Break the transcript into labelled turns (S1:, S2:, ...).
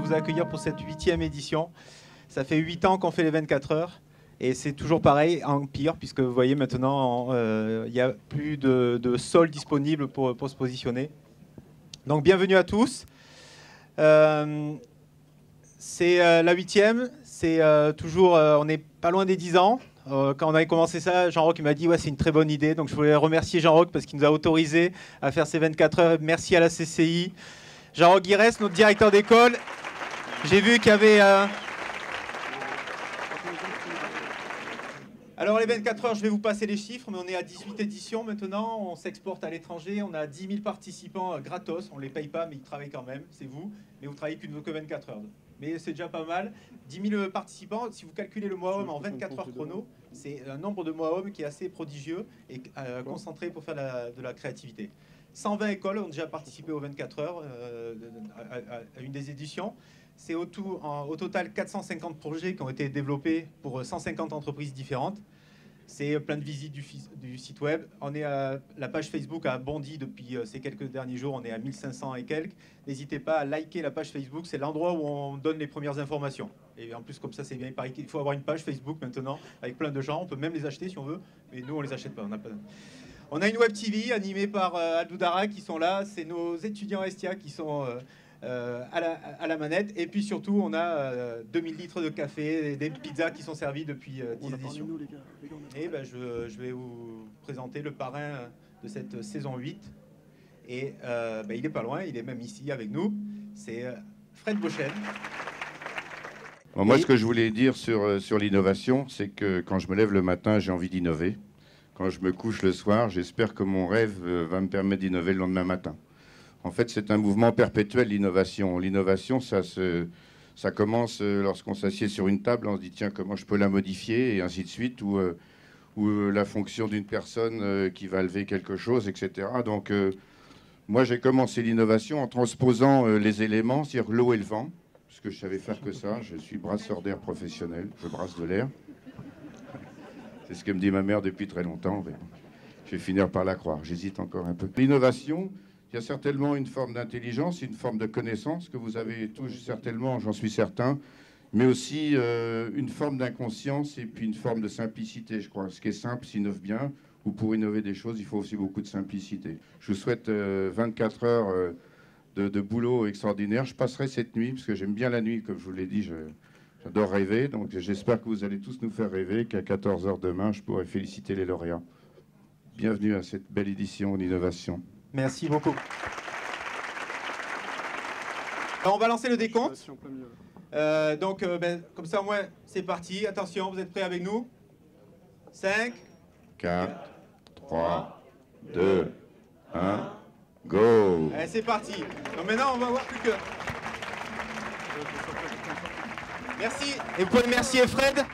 S1: vous accueillir pour cette huitième édition. Ça fait huit ans qu'on fait les 24 heures. Et c'est toujours pareil, en pire, puisque vous voyez maintenant, euh, il n'y a plus de, de sol disponible pour, se positionner. Donc bienvenue à tous. Euh, c'est euh, la huitième, c'est euh, toujours, euh, on n'est pas loin des 10 ans. Euh, quand on avait commencé ça, Jean-Roch m'a dit ouais c'est une très bonne idée. Donc je voulais remercier Jean-Roch parce qu'il nous a autorisé à faire ces 24 heures. Merci à la CCI. Jean-Roch Guirès, notre directeur d'école. J'ai vu qu'il y avait... euh, Alors les 24 heures, je vais vous passer les chiffres, mais on est à 18 éditions maintenant, on s'exporte à l'étranger, on a 10 000 participants euh, gratos, on ne les paye pas, mais ils travaillent quand même, c'est vous, mais vous travaillez qu'une que 24 heures. Mais c'est déjà pas mal. 10 000 participants, si vous calculez le mois homme en 24 heures chrono, c'est un nombre de mois hommes qui est assez prodigieux et euh, concentré pour faire la- de la créativité. 120 écoles ont déjà participé aux 24 heures euh, à, une des éditions. C'est au, total 450 projets qui ont été développés pour 150 entreprises différentes. C'est plein de visites du, site web. On est à, la page Facebook a bondi depuis euh, ces quelques derniers jours. On est à 1500 et quelques. N'hésitez pas à liker la page Facebook. C'est l'endroit où on donne les premières informations. Et en plus, comme ça, c'est bien. Il faut avoir une page Facebook maintenant avec plein de gens. On peut même les acheter si on veut. Mais nous, on les achète pas. On n'a pas. On a une web TV animée par euh, Aldoudara qui sont là. C'est nos étudiants Estia qui sont euh, euh, à, la, à la manette. Et puis surtout, on a euh, 2000 litres de café et des pizzas qui sont servies depuis euh, 10 éditions. Et ben, je, je vais vous présenter le parrain de cette saison 8. Et euh, ben, il est pas loin, il est même ici avec nous. C'est euh, Fred.
S2: Bon, moi, ce que je voulais dire sur, euh, sur l'innovation, c'est que quand je me lève le matin, j'ai envie d'innover. Quand je me couche le soir, j'espère que mon rêve euh, va me permettre d'innover le lendemain matin. En fait, c'est un mouvement perpétuel, l'innovation. L'innovation, ça, commence euh, lorsqu'on s'assied sur une table, on se dit, tiens, comment je peux la modifier, et ainsi de suite, ou, euh, la fonction d'une personne qui va lever quelque chose, etc. Donc, moi, j'ai commencé l'innovation en transposant les éléments, c'est-à-dire l'eau et le vent parce que je savais faire que ça. Je suis brasseur d'air professionnel, je brasse de l'air. C'est ce que me dit ma mère depuis très longtemps. je vais finir par la croire, j'hésite encore un peu. L'innovation, il y a certainement une forme d'intelligence, une forme de connaissance que vous avez tous certainement, j'en suis certain, mais aussi euh, une forme d'inconscience et puis une forme de simplicité, je crois. Ce qui est simple s'innove bien, ou pour innover des choses, il faut aussi beaucoup de simplicité. Je vous souhaite euh, 24 heures euh, de, boulot extraordinaire. Je passerai cette nuit, parce que j'aime bien la nuit, comme je vous l'ai dit, j'adore rêver. Donc j'espère que vous allez tous nous faire rêver, qu'à 14h demain, je pourrai féliciter les lauréats. Bienvenue à cette belle édition d'innovation.
S1: Merci beaucoup. Alors, on va lancer le décompte. Euh, donc, euh, ben, comme ça, au moins, c'est parti. Attention, vous êtes prêts avec nous? 5,
S2: 4, 3, 2, 1, go
S1: Allez, c'est parti. Donc maintenant, on va voir plus que. Merci. Et vous pouvez remercier Fred